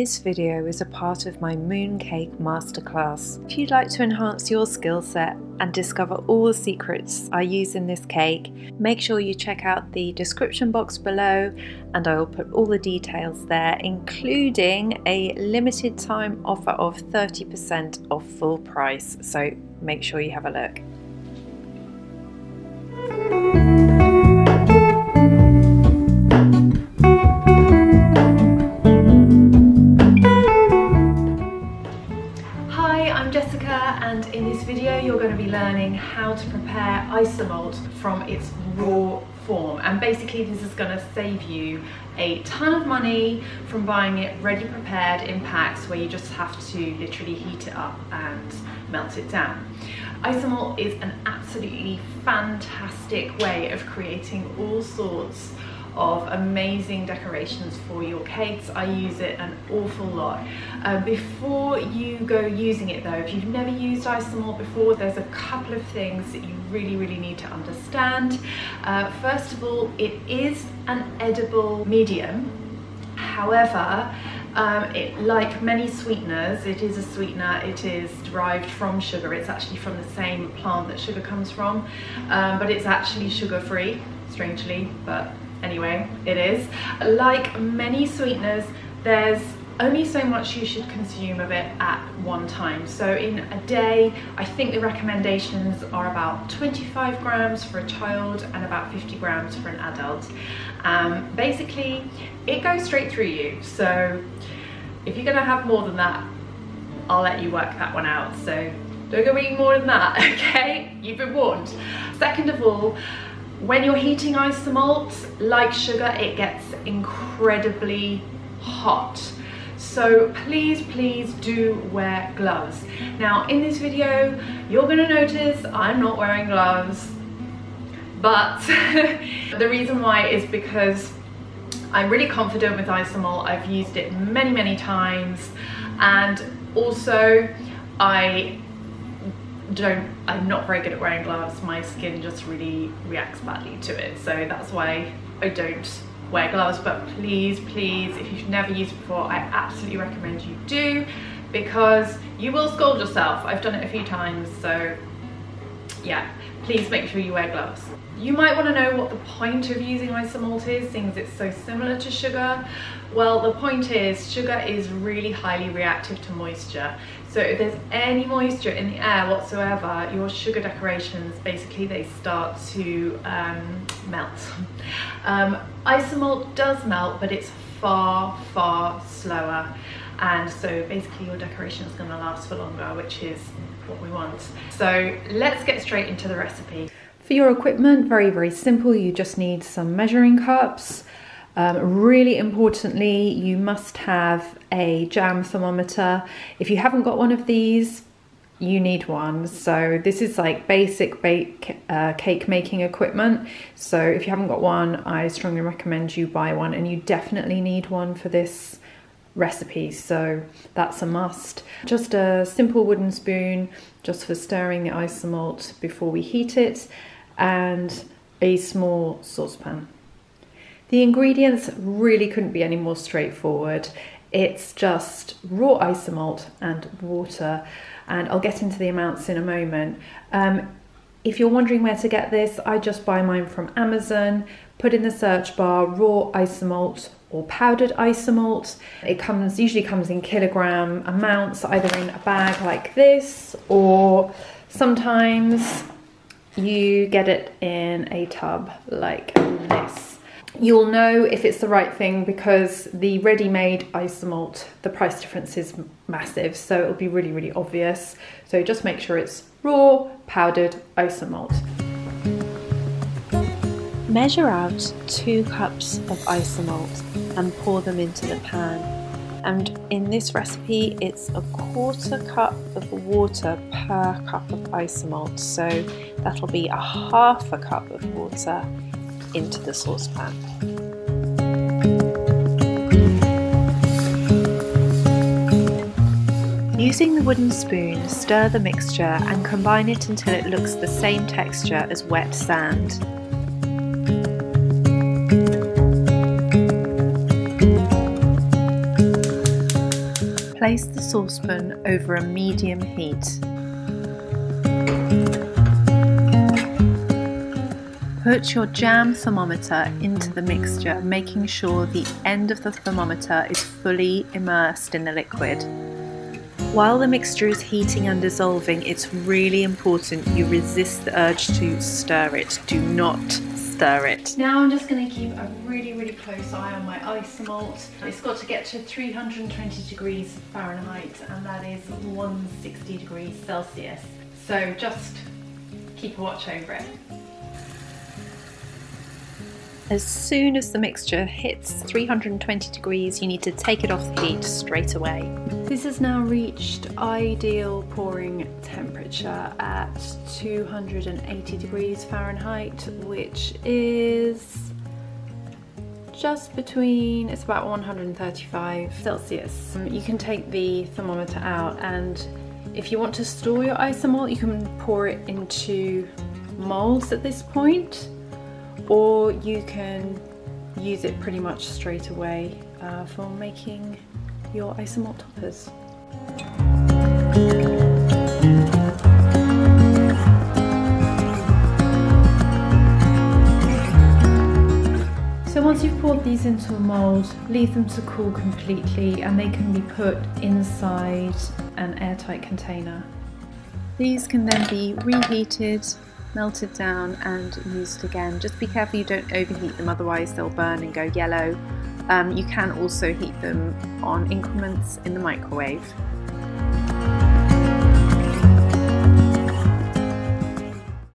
This video is a part of my Mooncake Masterclass. If you'd like to enhance your skill set and discover all the secrets I use in this cake, make sure you check out the description box below and I will put all the details there, including a limited time offer of 30% off full price. So make sure you have a look. Isomalt from its raw form and basically this is going to save you a ton of money from buying it ready prepared in packs where you just have to literally heat it up and melt it down. Isomalt is an absolutely fantastic way of creating all sorts of amazing decorations for your cakes. I use it an awful lot. Uh, before you go using it though, if you've never used Isomalt before, there's a couple of things that you really, really need to understand. Uh, first of all, it is an edible medium. However, um, it, like many sweeteners, it is a sweetener, it is derived from sugar, it's actually from the same plant that sugar comes from, um, but it's actually sugar free, strangely, but anyway, it is. Like many sweeteners, there's only so much you should consume of it at one time. So in a day, I think the recommendations are about 25 grams for a child and about 50 grams for an adult. Um, basically, it goes straight through you. So if you're gonna have more than that, I'll let you work that one out. So don't go eating more than that, okay? You've been warned. Second of all, when you're heating isomalt, like sugar, it gets incredibly hot. So please, please do wear gloves. Now in this video, you're gonna notice I'm not wearing gloves, but the reason why is because I'm really confident with Isomalt. I've used it many, many times. And also I don't I'm not very good at wearing gloves. My skin just really reacts badly to it. So that's why I don't wear gloves. But please please if you've never used it before I absolutely recommend you do because you will scald yourself. I've done it a few times so yeah please make sure you wear gloves you might want to know what the point of using isomalt is, seeing as it's so similar to sugar. Well, the point is sugar is really highly reactive to moisture. So if there's any moisture in the air whatsoever, your sugar decorations, basically they start to um, melt. Um, isomalt does melt, but it's far, far slower. And so basically your decoration is gonna last for longer, which is what we want. So let's get straight into the recipe. For your equipment, very, very simple. You just need some measuring cups. Um, really importantly, you must have a jam thermometer. If you haven't got one of these, you need one. So this is like basic bake uh, cake making equipment. So if you haven't got one, I strongly recommend you buy one and you definitely need one for this recipe. So that's a must. Just a simple wooden spoon just for stirring the isomalt before we heat it and a small saucepan. The ingredients really couldn't be any more straightforward. It's just raw isomalt and water, and I'll get into the amounts in a moment. Um, if you're wondering where to get this, I just buy mine from Amazon, put in the search bar raw isomalt or powdered isomalt. It comes usually comes in kilogram amounts, either in a bag like this or sometimes you get it in a tub like this. You'll know if it's the right thing because the ready-made isomalt, the price difference is massive, so it'll be really, really obvious. So just make sure it's raw, powdered isomalt. Measure out two cups of isomalt and pour them into the pan and in this recipe it's a quarter cup of water per cup of isomalt so that'll be a half a cup of water into the saucepan. Using the wooden spoon, stir the mixture and combine it until it looks the same texture as wet sand. Place the saucepan over a medium heat. Put your jam thermometer into the mixture, making sure the end of the thermometer is fully immersed in the liquid. While the mixture is heating and dissolving, it's really important you resist the urge to stir it. Do not stir it. Now I'm just going to keep a really, really close eye on my ice isomalt. It's got to get to 320 degrees Fahrenheit and that is 160 degrees Celsius. So just keep a watch over it. As soon as the mixture hits 320 degrees, you need to take it off the heat straight away. This has now reached ideal pouring temperature at 280 degrees Fahrenheit, which is just between, it's about 135 Celsius. Um, you can take the thermometer out and if you want to store your isomalt, you can pour it into molds at this point or you can use it pretty much straight away uh, for making your isomalt toppers. So once you've poured these into a mould, leave them to cool completely and they can be put inside an airtight container. These can then be reheated melted down and used again. Just be careful you don't overheat them otherwise they'll burn and go yellow. Um, you can also heat them on increments in the microwave.